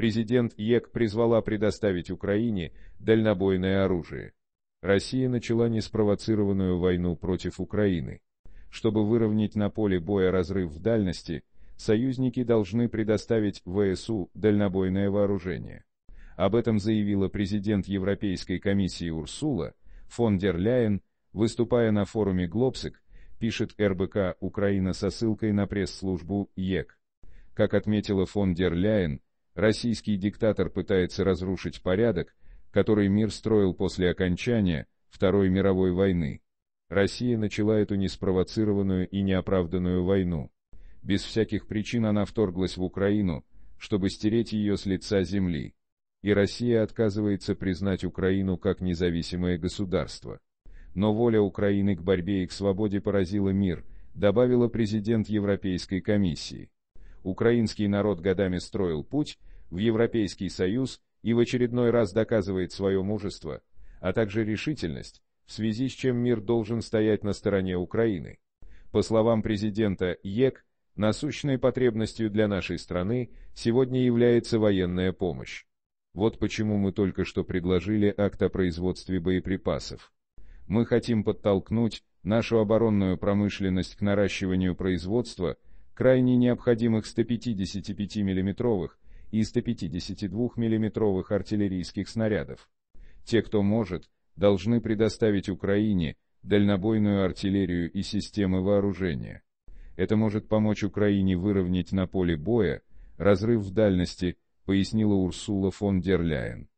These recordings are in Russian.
президент ЕК призвала предоставить Украине дальнобойное оружие. Россия начала неспровоцированную войну против Украины. Чтобы выровнять на поле боя разрыв в дальности, союзники должны предоставить ВСУ дальнобойное вооружение. Об этом заявила президент Европейской комиссии Урсула фон дер Ляйен, выступая на форуме Глобсек, пишет РБК «Украина» со ссылкой на пресс-службу ЕК. Как отметила фон дер Ляйен, российский диктатор пытается разрушить порядок, который мир строил после окончания Второй мировой войны. Россия начала эту неспровоцированную и неоправданную войну. Без всяких причин она вторглась в Украину, чтобы стереть ее с лица земли. И Россия отказывается признать Украину как независимое государство. Но воля Украины к борьбе и к свободе поразила мир, добавила президент Европейской комиссии. Украинский народ годами строил путь в Европейский Союз и в очередной раз доказывает свое мужество, а также решительность, в связи с чем мир должен стоять на стороне Украины. По словам президента ЕК, насущной потребностью для нашей страны сегодня является военная помощь. Вот почему мы только что предложили акт о производстве боеприпасов. Мы хотим подтолкнуть нашу оборонную промышленность к наращиванию производства крайне необходимых 155 миллиметровых и 152 миллиметровых артиллерийских снарядов. Те, кто может, должны предоставить Украине дальнобойную артиллерию и системы вооружения. Это может помочь Украине выровнять на поле боя разрыв в дальности, пояснила Урсула фон дер Ляйен.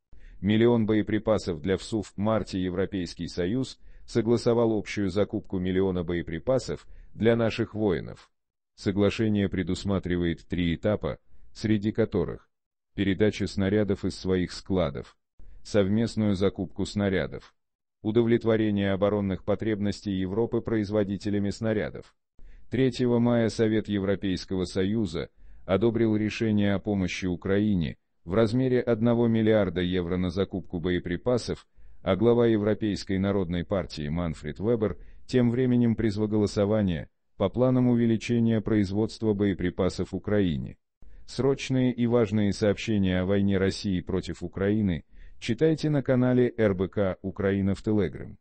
Миллион боеприпасов для ВСУ в марте Европейский Союз согласовал общую закупку миллиона боеприпасов для наших воинов. Соглашение предусматривает три этапа, среди которых передача снарядов из своих складов, совместную закупку снарядов, удовлетворение оборонных потребностей Европы производителями снарядов. 3 мая Совет Европейского Союза одобрил решение о помощи Украине в размере 1 миллиарда евро на закупку боеприпасов, а глава Европейской народной партии Манфред Вебер тем временем призвал голосование по планам увеличения производства боеприпасов Украине. Срочные и важные сообщения о войне России против Украины читайте на канале РБК «Украина в Телеграм».